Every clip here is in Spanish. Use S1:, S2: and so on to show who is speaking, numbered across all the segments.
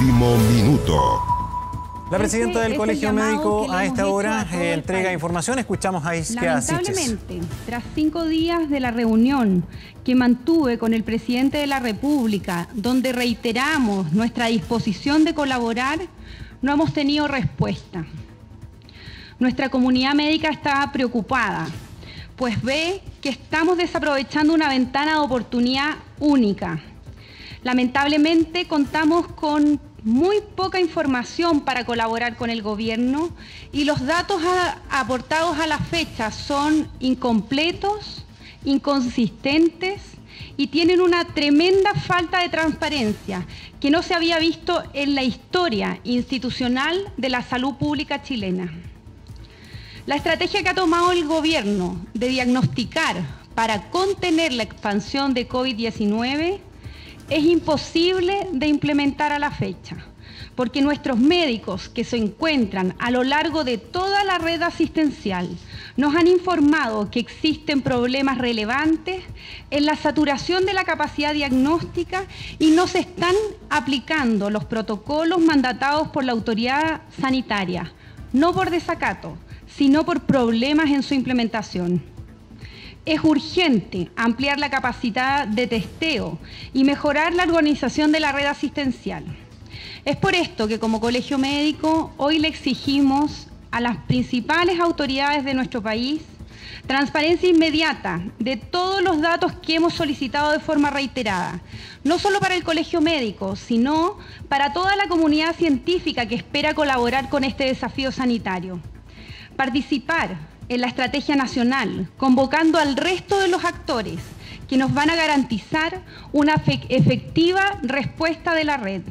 S1: Último minuto.
S2: La presidenta del Colegio Médico a esta hora
S3: a
S2: eh, entrega
S3: país.
S2: información. Escuchamos a Isquia Siches.
S3: Lamentablemente, tras cinco días de la reunión que mantuve con el presidente de la República, donde reiteramos nuestra disposición de colaborar, no hemos tenido respuesta. Nuestra comunidad médica está preocupada, pues ve que estamos desaprovechando una ventana de oportunidad única. Lamentablemente contamos con muy poca información para colaborar con el gobierno y los datos aportados a la fecha son incompletos, inconsistentes y tienen una tremenda falta de transparencia que no se había visto en la historia institucional de la salud pública chilena. La estrategia que ha tomado el gobierno de diagnosticar para contener la expansión de COVID-19 es imposible de implementar a la fecha, porque nuestros médicos que se encuentran a lo largo de toda la red asistencial nos han informado que existen problemas relevantes en la saturación de la capacidad diagnóstica y no se están aplicando los protocolos mandatados por la autoridad sanitaria, no por desacato, sino por problemas en su implementación. Es urgente ampliar la capacidad de testeo y mejorar la organización de la red asistencial. Es por esto que como colegio médico hoy le exigimos a las principales autoridades de nuestro país transparencia inmediata de todos los datos que hemos solicitado de forma reiterada, no solo para el colegio médico, sino para toda la comunidad científica que espera colaborar con este desafío sanitario participar en la estrategia nacional, convocando al resto de los actores que nos van a garantizar una fe- efectiva respuesta de la red.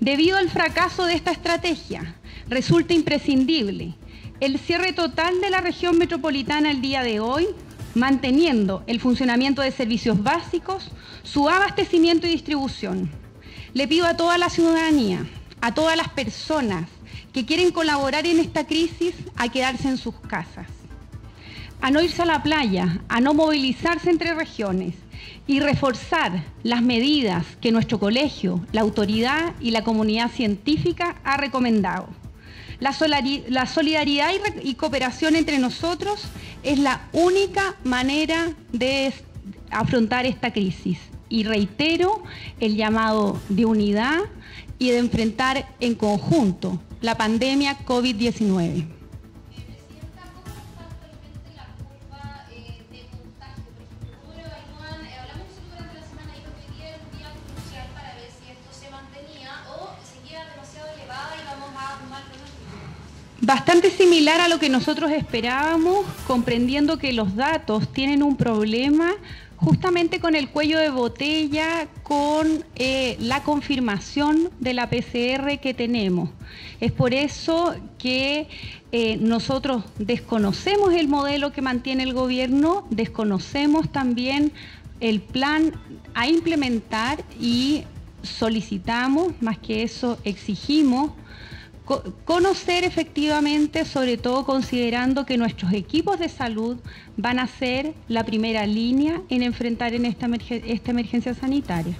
S3: Debido al fracaso de esta estrategia, resulta imprescindible el cierre total de la región metropolitana el día de hoy, manteniendo el funcionamiento de servicios básicos, su abastecimiento y distribución. Le pido a toda la ciudadanía, a todas las personas que quieren colaborar en esta crisis, a quedarse en sus casas, a no irse a la playa, a no movilizarse entre regiones y reforzar las medidas que nuestro colegio, la autoridad y la comunidad científica ha recomendado. La, solidaridad y, cooperación entre nosotros es la única manera de afrontar esta crisis. Y reitero el llamado de unidad y de enfrentar en conjunto la pandemia COVID-19.
S4: Presidenta, ¿cómo está actualmente la curva eh. Eh, pronóstico.
S3: Bastante similar a lo que nosotros esperábamos, comprendiendo que los datos tienen un problema justamente con el cuello de botella, con eh, la confirmación de la PCR que tenemos. Es por eso que eh, nosotros desconocemos el modelo que mantiene el gobierno, desconocemos también el plan a implementar y solicitamos, más que eso, exigimos conocer efectivamente, sobre todo considerando que nuestros equipos de salud van a ser la primera línea en enfrentar en esta, emerge- esta emergencia sanitaria.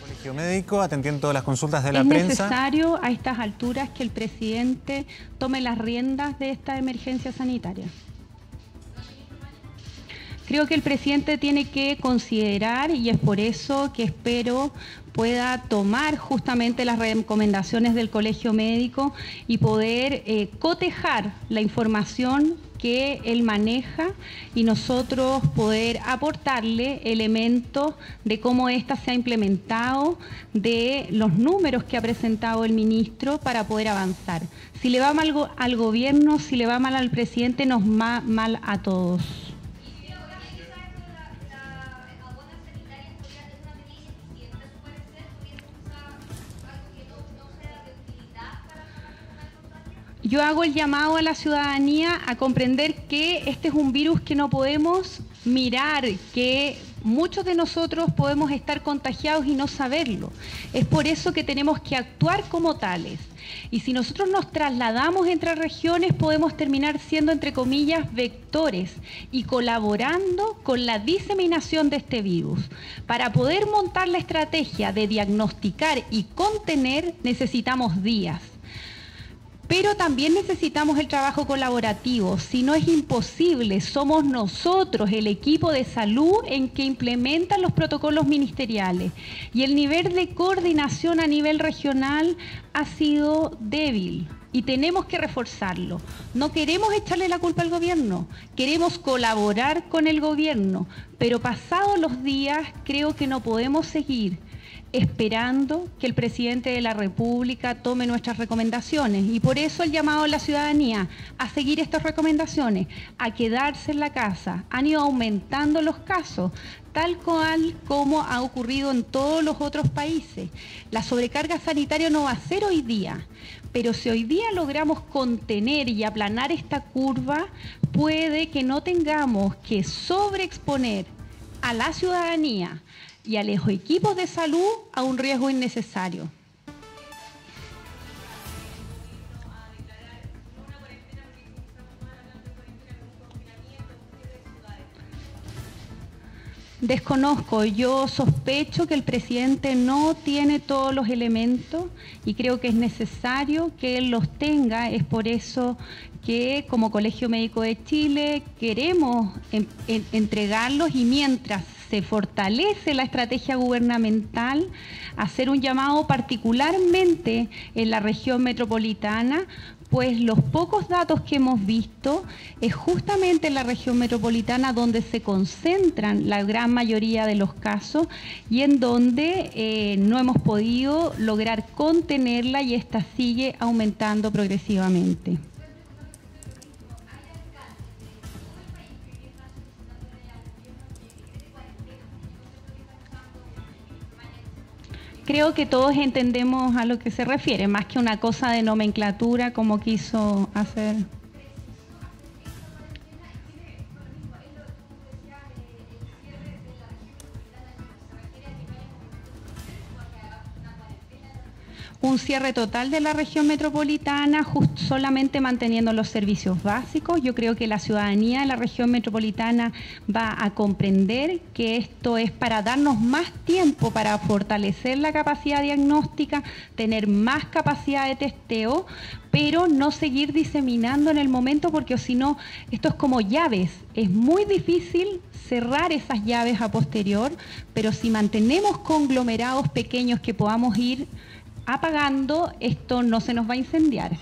S2: Colegio Médico, atendiendo las consultas de la
S3: es
S2: prensa.
S3: necesario a estas alturas que el presidente tome las riendas de esta emergencia sanitaria. Creo que el presidente tiene que considerar y es por eso que espero pueda tomar justamente las recomendaciones del colegio médico y poder eh, cotejar la información que él maneja y nosotros poder aportarle elementos de cómo ésta se ha implementado, de los números que ha presentado el ministro para poder avanzar. Si le va mal al gobierno, si le va mal al presidente, nos va mal a todos. Yo hago el llamado a la ciudadanía a comprender que este es un virus que no podemos mirar, que muchos de nosotros podemos estar contagiados y no saberlo. Es por eso que tenemos que actuar como tales. Y si nosotros nos trasladamos entre regiones, podemos terminar siendo, entre comillas, vectores y colaborando con la diseminación de este virus. Para poder montar la estrategia de diagnosticar y contener, necesitamos días. Pero también necesitamos el trabajo colaborativo. Si no es imposible, somos nosotros, el equipo de salud, en que implementan los protocolos ministeriales. Y el nivel de coordinación a nivel regional ha sido débil y tenemos que reforzarlo. No queremos echarle la culpa al gobierno, queremos colaborar con el gobierno, pero pasados los días creo que no podemos seguir esperando que el presidente de la República tome nuestras recomendaciones. Y por eso el llamado a la ciudadanía a seguir estas recomendaciones, a quedarse en la casa. Han ido aumentando los casos, tal cual como ha ocurrido en todos los otros países. La sobrecarga sanitaria no va a ser hoy día, pero si hoy día logramos contener y aplanar esta curva, puede que no tengamos que sobreexponer a la ciudadanía y a los equipos de salud a un riesgo innecesario. Desconozco, yo sospecho que el presidente no tiene todos los elementos y creo que es necesario que él los tenga. Es por eso que como Colegio Médico de Chile queremos entregarlos y mientras se fortalece la estrategia gubernamental, hacer un llamado particularmente en la región metropolitana, pues los pocos datos que hemos visto es justamente en la región metropolitana donde se concentran la gran mayoría de los casos y en donde eh, no hemos podido lograr contenerla y esta sigue aumentando progresivamente. Creo que todos entendemos a lo que se refiere, más que una cosa de nomenclatura como quiso hacer. Un cierre total de la región metropolitana, solamente manteniendo los servicios básicos. Yo creo que la ciudadanía de la región metropolitana va a comprender que esto es para darnos más tiempo para fortalecer la capacidad diagnóstica, tener más capacidad de testeo, pero no seguir diseminando en el momento porque si no, esto es como llaves. Es muy difícil cerrar esas llaves a posterior, pero si mantenemos conglomerados pequeños que podamos ir apagando, esto no se nos va a incendiar.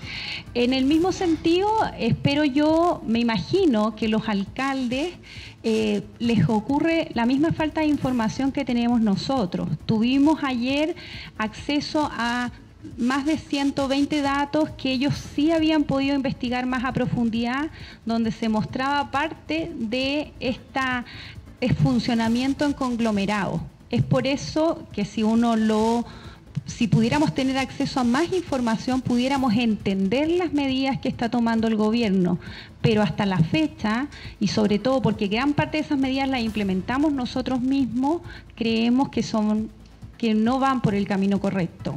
S3: En el mismo sentido, espero yo, me imagino que los alcaldes eh, les ocurre la misma falta de información que tenemos nosotros. Tuvimos ayer acceso a más de 120 datos que ellos sí habían podido investigar más a profundidad, donde se mostraba parte de este funcionamiento en conglomerado. Es por eso que si uno lo si pudiéramos tener acceso a más información, pudiéramos entender las medidas que está tomando el gobierno. Pero hasta la fecha, y sobre todo porque gran parte de esas medidas las implementamos nosotros mismos, creemos que, son, que no van por el camino correcto.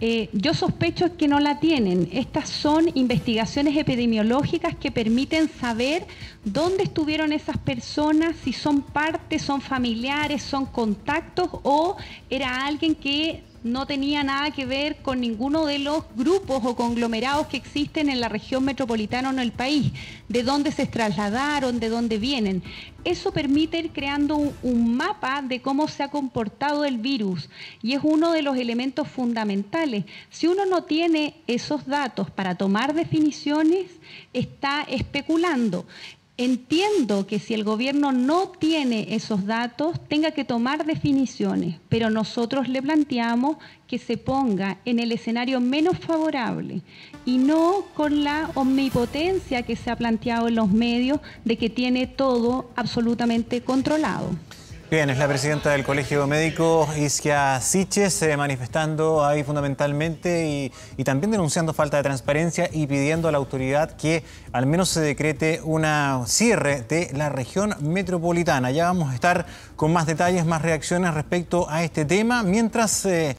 S3: Eh, yo sospecho que no la tienen. Estas son investigaciones epidemiológicas que permiten saber dónde estuvieron esas personas, si son parte, son familiares, son contactos o era alguien que no tenía nada que ver con ninguno de los grupos o conglomerados que existen en la región metropolitana o en el país, de dónde se trasladaron, de dónde vienen. Eso permite ir creando un, un, mapa de cómo se ha comportado el virus y es uno de los elementos fundamentales. Si uno no tiene esos datos para tomar definiciones, está especulando. Entiendo que si el gobierno no tiene esos datos, tenga que tomar definiciones, pero nosotros le planteamos que se ponga en el escenario menos favorable y no con la omnipotencia que se ha planteado en los medios de que tiene todo absolutamente controlado.
S2: Bien, es la presidenta del Colegio Médico, Isquia Siches, eh, manifestando ahí fundamentalmente y, y, también denunciando falta de transparencia y pidiendo a la autoridad que al menos se decrete una cierre de la región metropolitana. Ya vamos a estar con más detalles, más reacciones respecto a este tema, mientras... Eh,